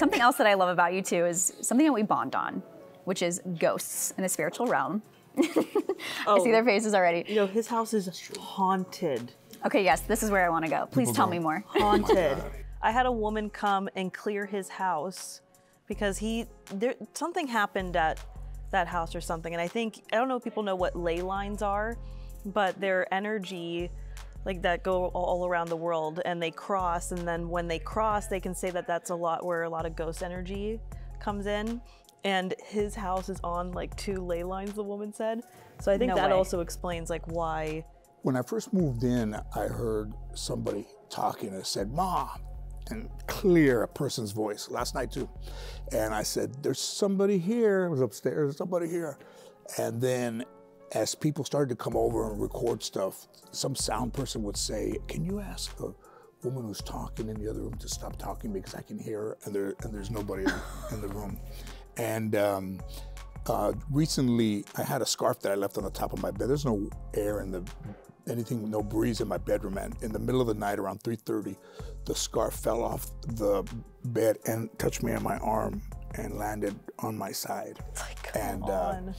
something else that I love about you too is something that we bond on, which is ghosts in the spiritual realm. I see oh. their faces already. You know, his house is haunted. Okay, yes, this is where I want to go. Please People tell don't- me more. Haunted. I had a woman come and clear his house because he there something happened at that house or something, and I think I don't know if people know what ley lines are, but they're energy like that go all around the world and they cross and then when they cross they can say that that's a lot where a lot of ghost energy comes in and his house is on like two ley lines the woman said so i think No that way. also explains like why When I first moved in, I heard somebody talking and said, Mom, and clear a person's voice last night too. And I said, There's somebody here. I was upstairs, "There's somebody here. And then as people started to come over and record stuff, some sound person would say, Can you ask the woman who's talking in the other room to stop talking because I can hear her and there and there's nobody in the room. And um, uh, recently, I had a scarf that I left on the top of my bed. There's no air in the anything, no breeze in my bedroom. And in the middle of the night, around 3:30, the scarf fell off the bed and touched me on my arm and landed on my side. and uh, on.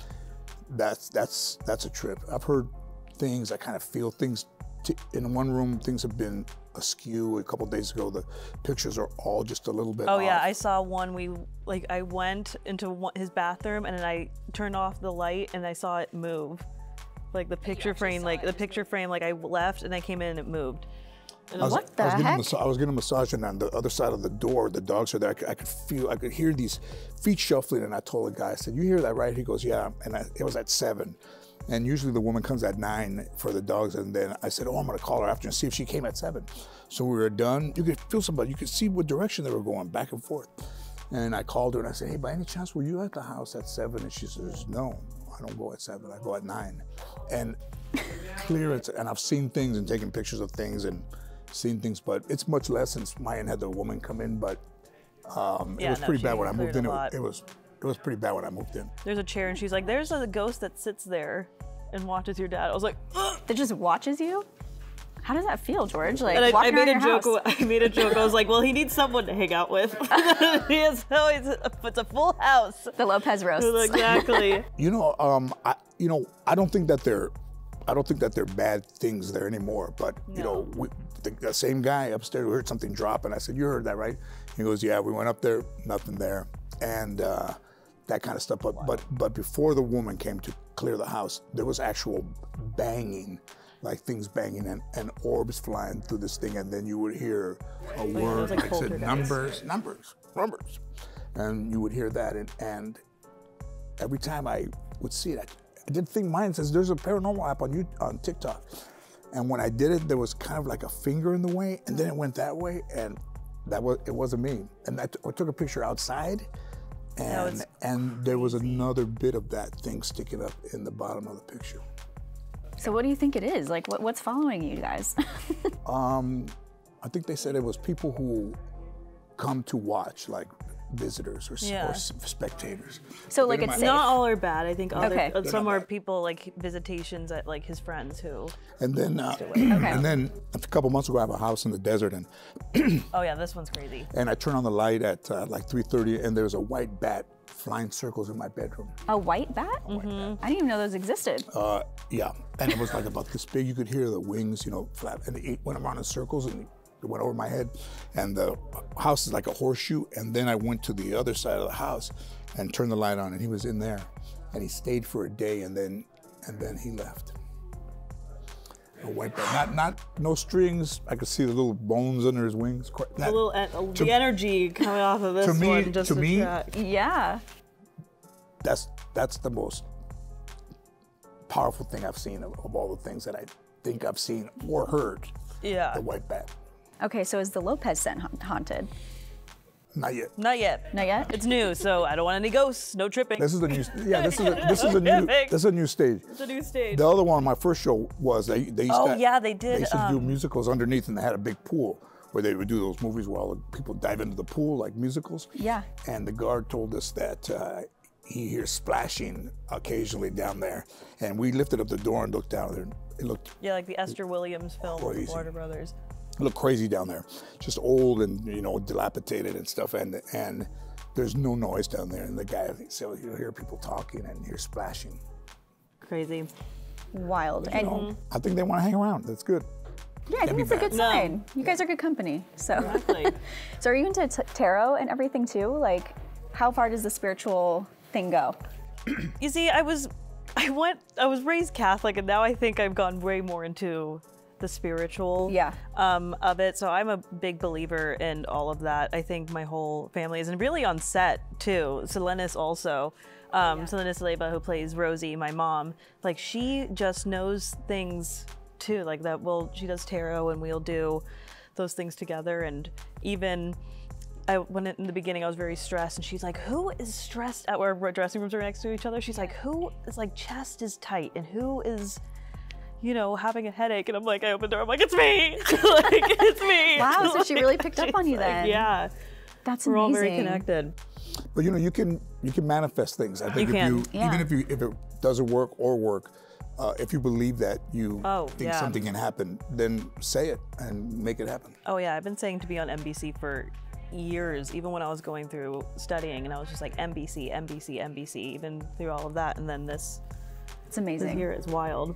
That's that's that's a trip. I've heard things. I kind of feel things. T- in one room, things have been askew. A couple days ago, the pictures are all just a little bit. Oh yeah. I saw one. We like I went into one, his bathroom and then I turned off the light and I saw it move, like the picture frame, like the picture frame, like I left and I came in and it moved. I was, What the I was Getting a heck? massa- I was getting a massage, and on the other side of the door, the dogs are there. I could, I could feel, I could hear these feet shuffling, and I told the guy, I said, "You hear that, right?" He goes, "Yeah." And I, it was at seven, and usually the woman comes at nine for the dogs, and then I said, "Oh, I'm gonna call her after and see if she came at seven. So we were done. You could feel somebody. You could see what direction they were going, back and forth. And I called her and I said, "Hey, by any chance, were you at the house at seven? And she says, "No, I don't go at seven. I go at nine. And clear it. And I've seen things and taken pictures of things and seen things, but it's much less since Mayan had the woman come in. But um, it was no, pretty bad when I moved in. It, was- it was it was pretty bad when I moved in. There's a chair and she's like, "There's a ghost that sits there and watches your dad." I was like, That just watches you? How does that feel, George? Like and I, I made a joke. house. I made a joke. I was like, "Well, he needs someone to hang out with." he has, always it's a full house. The Lopez roasts. exactly. You know, um, I you know I don't think that they're I don't think that they're bad things there anymore. But you know, we, the, the same guy upstairs we heard something drop, and I said, "You heard that, right?" He goes, "Yeah." We went up there, nothing there, and uh, that kind of stuff. But but but before the woman came to clear the house, there was actual banging. Like things banging and, and orbs flying through this thing, and then you would hear a word like like, said numbers, numbers, numbers, and you would hear that, and, and every time I would see it, I, I did think mine says there's a paranormal app on you on TikTok, and when I did it, there was kind of like a finger in the way, and then it went that way, and that was it wasn't me. And I, t- I took a picture outside, and and there was another bit of that thing sticking up in the bottom of the picture. so what do you think it is? Like what, what's following you guys? Um, I think they said it was people who come to watch, like visitors or, Yeah. or spectators. so like it's. Not all are bad. I think other, Okay. They're some are bad. people like visitations at like his friends who. And then, uh, and then a couple months ago, I have a house in the desert, and Oh yeah, this one's crazy. and I turn on the light at uh, like 3:30, and there's a white bat flying circles in my bedroom. a white bat? I didn't even know those existed. Uh, yeah, and it was like about this big. You could hear the wings, you know, flap, and it went around in circles and it went over my head. And the house is like a horseshoe. And then I went to the other side of the house and turned the light on, and he was in there, and he stayed for a day, and then and then he left. A white bat, not not no strings. I could see the little bones under his wings. A little en- uh, to- the energy coming off of this to me- one just to me- track. Yeah. that's that's the most powerful thing I've seen of, of all the things that I think I've seen or heard. Yeah. The white bat. Okay, so is the Lopez scent ha- haunted? Not yet. Not yet. Not yet? It's new, so I don't want any ghosts. No tripping. This is the new. Yeah, this is a, this is a new. This is a new stage. It's a new stage. The other one, my first show was they they used Oh, to, yeah, they did, They used to do um, musicals underneath, and they had a big pool where they would do those movies where all the people dive into the pool like musicals. Yeah. And the guard told us that uh, he hears splashing occasionally down there, and we lifted up the door and looked down there. and It looked Yeah, like the Esther Williams film with Crazy. Warner Brothers. Look crazy down there, just old and you know dilapidated and stuff. And and there's no noise down there. And the guy, so you'll hear people talking and hear splashing. Crazy. Wild. You And know, I think they want to hang around. That's good. yeah, I think be it's a good bad. No. sign. You guys are good company. So, Exactly. so are you into t- tarot and everything too? Like, how far does the spiritual thing go? You see, I was, I went, I was raised Catholic, and now I think I've gone way more into the spiritual Yeah. um, of it. So I'm a big believer in all of that. I think my whole family is, and really on set too. Selenis also, um, Selenis Leyva, who plays Rosie, my mom, like she just knows things too. Like that. Well, she does tarot, and we'll do those things together, and even. I when in the beginning I was very stressed, and she's like, "Who is stressed?" At where dressing rooms are next to each other. She's like, "Who is like chest is tight, and who is, you know, having a headache?" And I'm like, I open the door, I'm like, "It's me, like it's me." Wow, so she really picked up on you like, then. Yeah, That's we're all very connected. But you know, you can you can manifest things. I think if can. you Yeah. even if you if it doesn't work or work, uh, if you believe that you Oh, think yeah. something can happen, then say it and make it happen. Oh yeah, I've been saying to be on NBC for years, even when I was going through studying, and I was just like NBC, NBC, NBC, even through all of that, and then this It's this amazing. year is wild.